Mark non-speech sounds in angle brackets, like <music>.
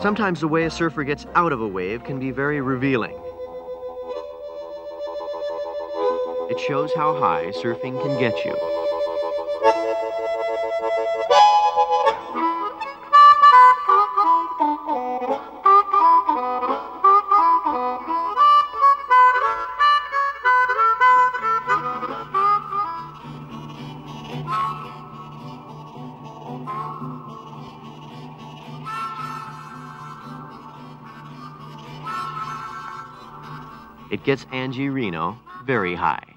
Sometimes the way a surfer gets out of a wave can be very revealing. It shows how high surfing can get you. <laughs> It gets Angie Reno very high.